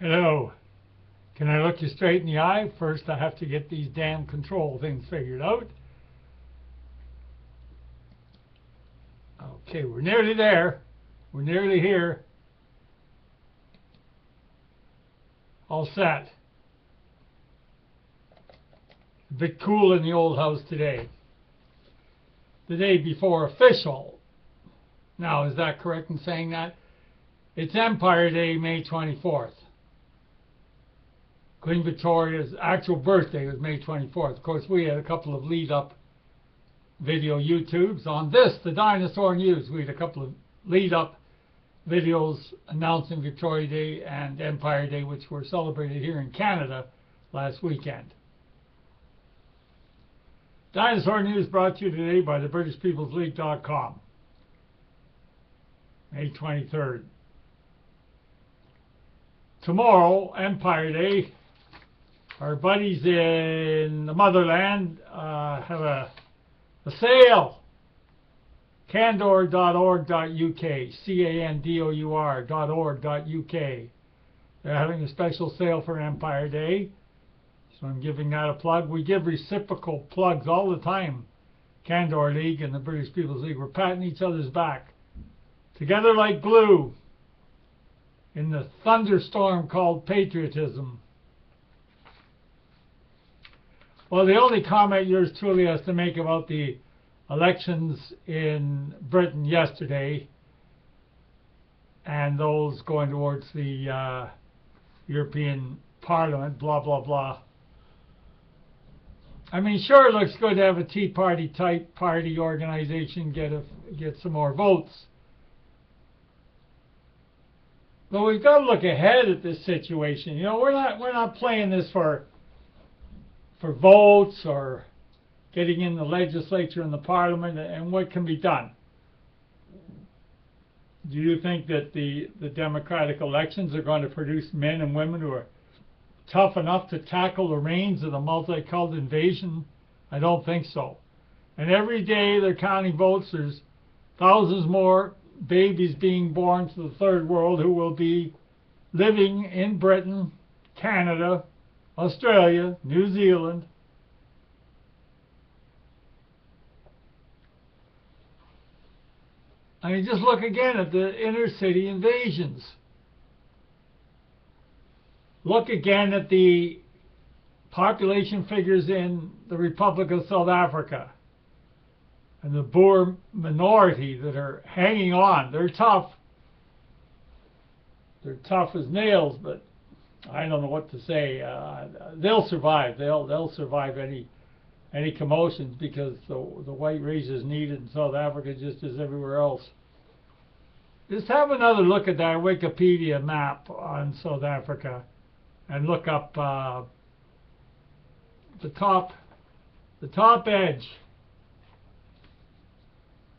Hello. Can I look you straight in the eye? First, I have to get these damn control things figured out. Okay, we're nearly there. We're nearly here. All set. A bit cool in the old house today. The day before official. Now, is that correct in saying that? It's Empire Day, May 24th. Queen Victoria's actual birthday was May 24th. Of course, we had a couple of lead-up video YouTubes. On this, the Dinosaur News, we had a couple of lead-up videos announcing Victoria Day and Empire Day, which were celebrated here in Canada last weekend. Dinosaur News brought to you today by the BritishPeoplesLeague.com. May 23rd. Tomorrow, Empire Day, our buddies in the motherland uh, have a, a sale. Candour.org.uk, C-A-N-D-O-U-R.org.uk. They're having a special sale for Empire Day, so I'm giving that a plug. We give reciprocal plugs all the time. Candour League and the British People's League. We're patting each other's back. Together like glue in the thunderstorm called patriotism. Well, the only comment yours truly has to make about the elections in Britain yesterday and those going towards the uh, European Parliament, blah, blah, blah. I mean, sure, it looks good to have a Tea Party type party organization get a, get some more votes. But we've got to look ahead at this situation. You know, we're not we're not playing this for for votes or getting in the legislature and the parliament and what can be done. Do you think that the, the democratic elections are going to produce men and women who are tough enough to tackle the reins of the multicolored invasion? I don't think so. And every day they're counting votes. There's thousands more babies being born to the third world who will be living in Britain, Canada, Australia, New Zealand. I mean, just look again at the inner city invasions. Look again at the population figures in the Republic of South Africa and the Boer minority that are hanging on. They're tough. They're tough as nails, but I don't know what to say. Uh, they'll survive. They'll they'll survive any any commotions because the the white race is needed in South Africa just as everywhere else. Just have another look at that Wikipedia map on South Africa, and look up uh, the top the top edge.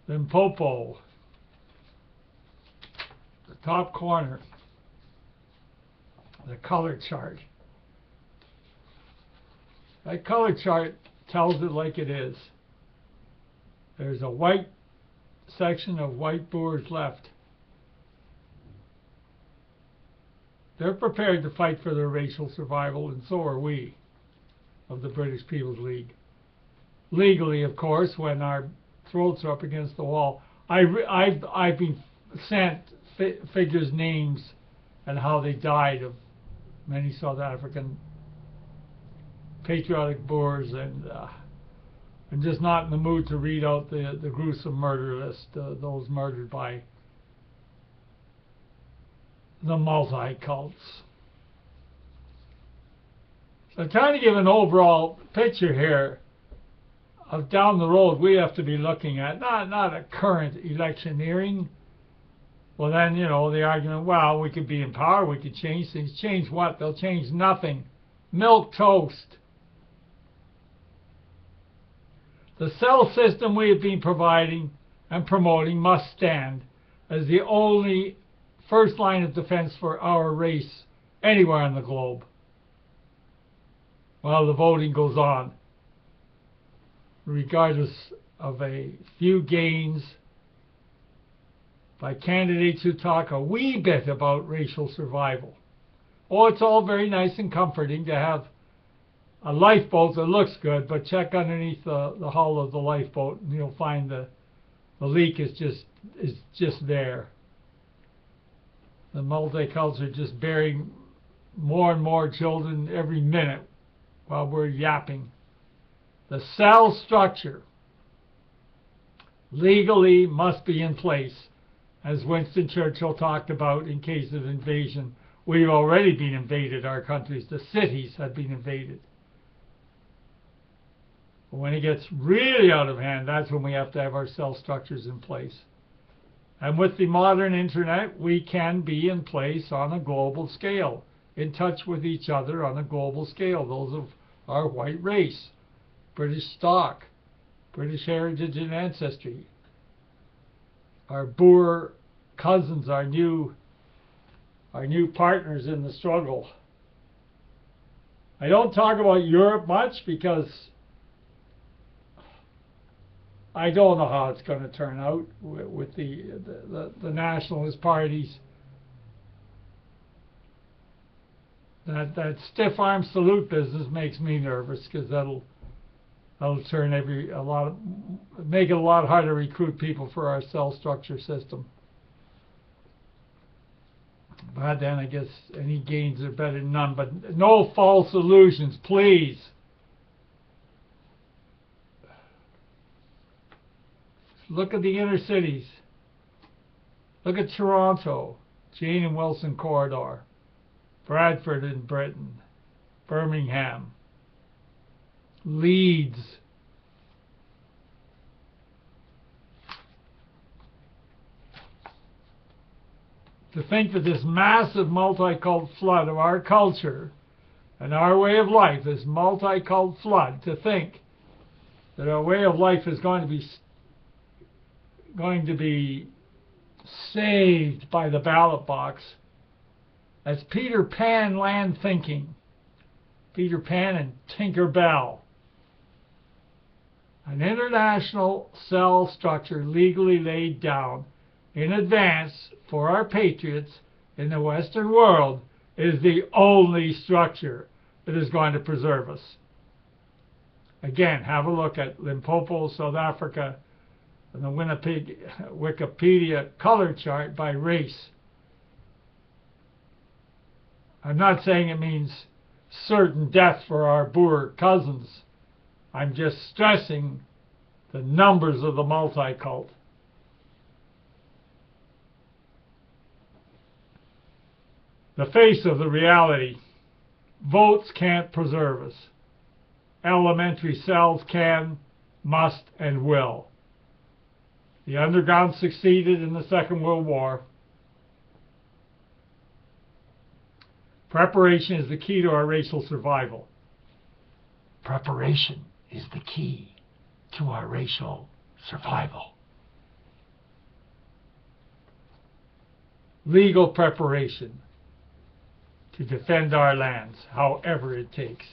Limpopo, the top corner the color chart. That color chart tells it like it is. There's a white section of white Boers left. They're prepared to fight for their racial survival, and so are we of the British People's League. Legally, of course, when our throats are up against the wall. I, have I've been sent fi figures' names and how they died of many South African patriotic Boers and uh, I'm just not in the mood to read out the, the gruesome murder list, uh, those murdered by the multi-cults. So I'm trying to give an overall picture here of down the road we have to be looking at, not, not a current electioneering, well, then, you know, the argument, well, we could be in power, we could change things. Change what? They'll change nothing. Milk toast. The cell system we have been providing and promoting must stand as the only first line of defense for our race anywhere on the globe. While the voting goes on, regardless of a few gains by candidates who talk a wee bit about racial survival. Oh, it's all very nice and comforting to have a lifeboat that looks good, but check underneath the, the hull of the lifeboat and you'll find the the leak is just is just there. The multicults are just burying more and more children every minute while we're yapping. The cell structure legally must be in place, as Winston Churchill talked about in case of invasion. We've already been invaded, our countries. The cities have been invaded. But when it gets really out of hand, that's when we have to have our cell structures in place. And with the modern internet, we can be in place on a global scale, in touch with each other on a global scale, those of our white race, British stock, British heritage and ancestry, our Boer cousins, our new our new partners in the struggle. I don't talk about Europe much because I don't know how it's going to turn out with, with the, the, the, the nationalist parties. That that stiff arm salute business makes me nervous because that'll that'll turn every a lot of, make it a lot harder to recruit people for our cell structure system. But then I guess any gains are better than none. But no false illusions, please. Look at the inner cities. Look at Toronto, Jane and Wilson Corridor, Bradford in Britain, Birmingham, Leeds. To think that this massive multicult flood of our culture and our way of life, this multicult flood, to think that our way of life is going to be going to be saved by the ballot box. That's Peter Pan land thinking. Peter Pan and Tinker Bell. An international cell structure legally laid down in advance for our patriots in the Western world is the only structure that is going to preserve us. Again, have a look at Limpopo, South Africa, and the Winnipeg, Wikipedia color chart by race. I'm not saying it means certain death for our Boer cousins. I'm just stressing the numbers of the multicult. The face of the reality. Votes can't preserve us. Elementary cells can, must, and will. The underground succeeded in the Second World War. Preparation is the key to our racial survival. Preparation is the key to our racial survival. Legal preparation to defend our lands, however it takes.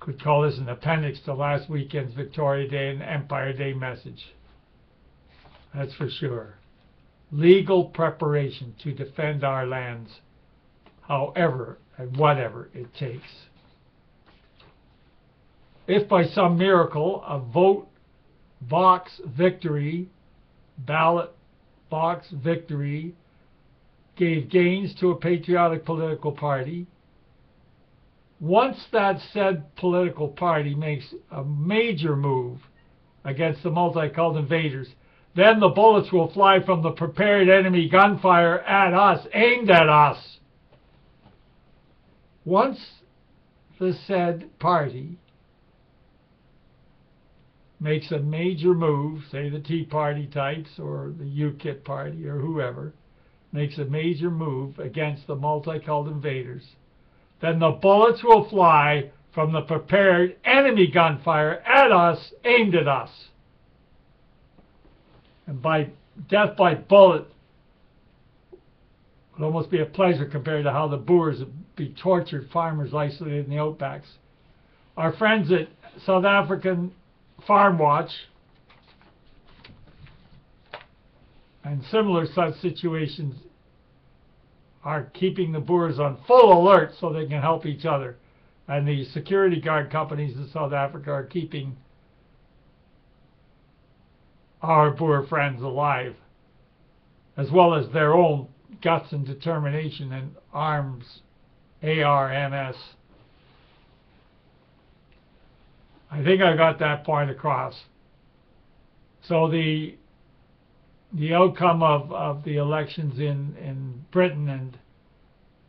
Could call this an appendix to last weekend's Victoria Day and Empire Day message. That's for sure. Legal preparation to defend our lands, however and whatever it takes. If by some miracle a vote box victory, ballot box victory, gave gains to a patriotic political party, once that said political party makes a major move against the multicult invaders, then the bullets will fly from the prepared enemy gunfire at us, aimed at us. Once the said party makes a major move, say the Tea Party types or the UKIP party or whoever, makes a major move against the multicult invaders, then the bullets will fly from the prepared enemy gunfire at us, aimed at us. And by death by bullet would almost be a pleasure compared to how the Boers be tortured farmers isolated in the outbacks. Our friends at South African Farm Watch and similar such situations are keeping the Boers on full alert so they can help each other. And the security guard companies in South Africa are keeping our Boer friends alive, as well as their own guts and determination and arms, ARMS. I think I got that point across. So the the outcome of, of the elections in, in Britain and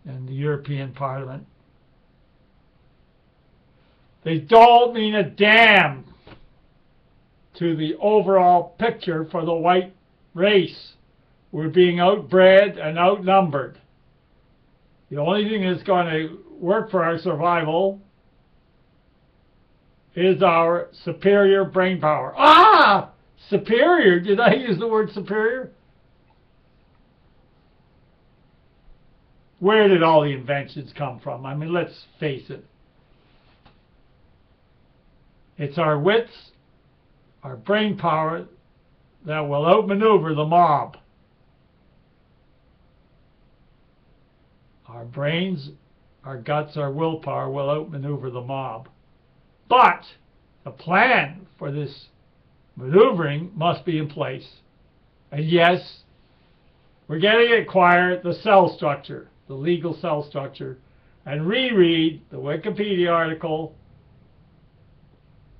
and the European Parliament. They don't mean a damn to the overall picture for the white race. We're being outbred and outnumbered. The only thing that's going to work for our survival is our superior brain power. Ah! Superior? Did I use the word superior? Where did all the inventions come from? I mean, let's face it. It's our wits, our brain power that will outmaneuver the mob. Our brains, our guts, our willpower will outmaneuver the mob. But the plan for this maneuvering must be in place. And yes, we're getting to acquire the cell structure, the legal cell structure, and reread the Wikipedia article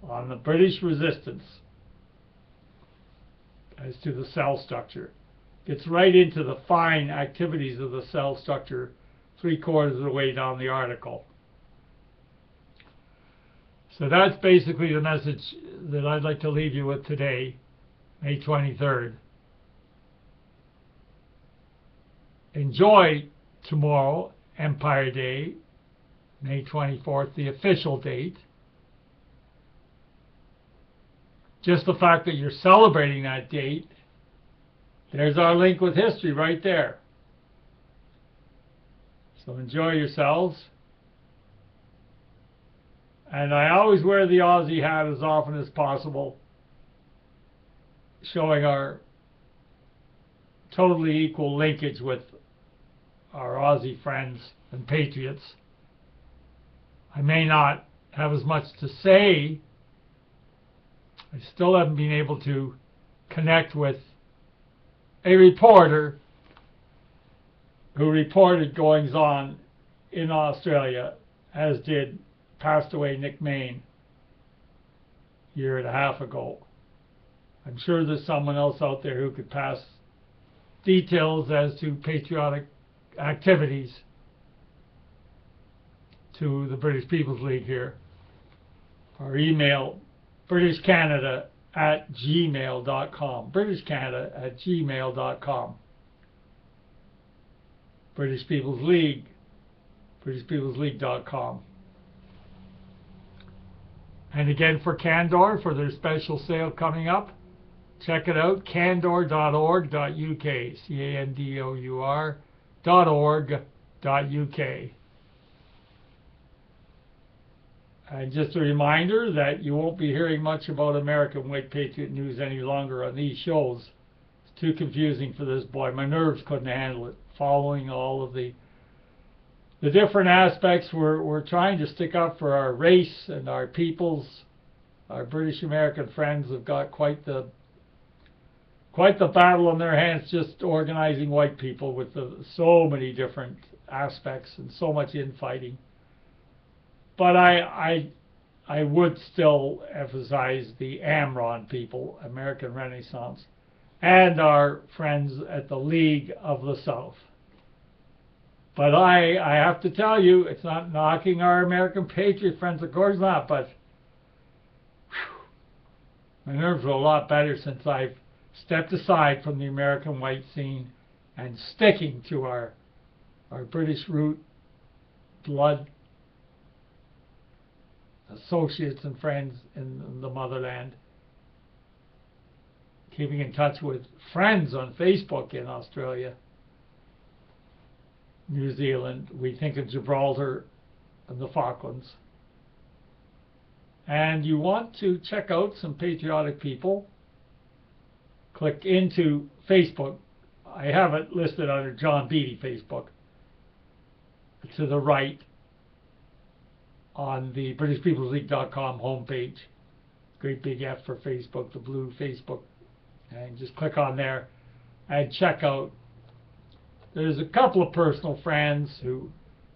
on the British resistance as to the cell structure. Gets right into the fine activities of the cell structure three quarters of the way down the article. So that's basically the message that I'd like to leave you with today, May 23rd. Enjoy tomorrow, Empire Day, May 24th, the official date. Just the fact that you're celebrating that date, there's our link with history right there. So enjoy yourselves. And I always wear the Aussie hat as often as possible, showing our totally equal linkage with our Aussie friends and patriots. I may not have as much to say. I still haven't been able to connect with a reporter who reported goings on in Australia, as did passed away Nick Main a year and a half ago. I'm sure there's someone else out there who could pass details as to patriotic activities to the British People's League here. Our email, britishcanada at gmail.com. britishcanada at gmail.com. British People's League, britishpeoplesleague.com. And again for Candour, for their special sale coming up, check it out, candour.org.uk, C-A-N-D-O-U-R dot org dot UK. And just a reminder that you won't be hearing much about American White Patriot News any longer on these shows. It's too confusing for this boy. My nerves couldn't handle it, following all of the the different aspects we're, we're trying to stick up for our race and our peoples. Our British American friends have got quite the quite the battle on their hands just organizing white people with the, so many different aspects and so much infighting. But I, I, I would still emphasize the AmRen people, American Renaissance, and our friends at the League of the South. But I, I have to tell you, it's not knocking our American Patriot friends, of course not, but whew, my nerves are a lot better since I've stepped aside from the American white scene and sticking to our, our British root, blood, associates and friends in, in the motherland. Keeping in touch with friends on Facebook in Australia. New Zealand, we think of Gibraltar and the Falklands. And you want to check out some patriotic people, click into Facebook. I have it listed under John Beattie Facebook. to the right on the BritishPeoplesLeague.com homepage. Great big F for Facebook, the blue Facebook, and just click on there and check out. There's a couple of personal friends who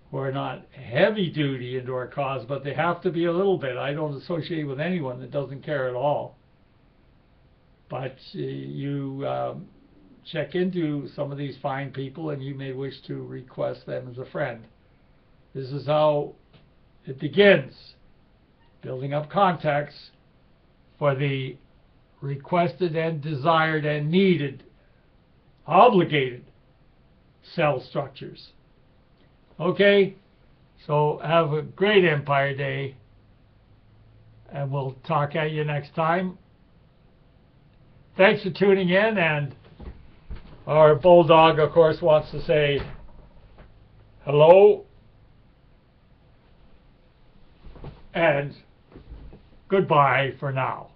who are not heavy duty into our cause, but they have to be a little bit. I don't associate with anyone that doesn't care at all. But uh, you um, check into some of these fine people, and you may wish to request them as a friend. This is how it begins, building up contacts for the requested and desired and needed, obligated cell structures. Okay, so have a great Empire Day, and we'll talk at you next time. Thanks for tuning in, and our bulldog, of course, wants to say hello and goodbye for now.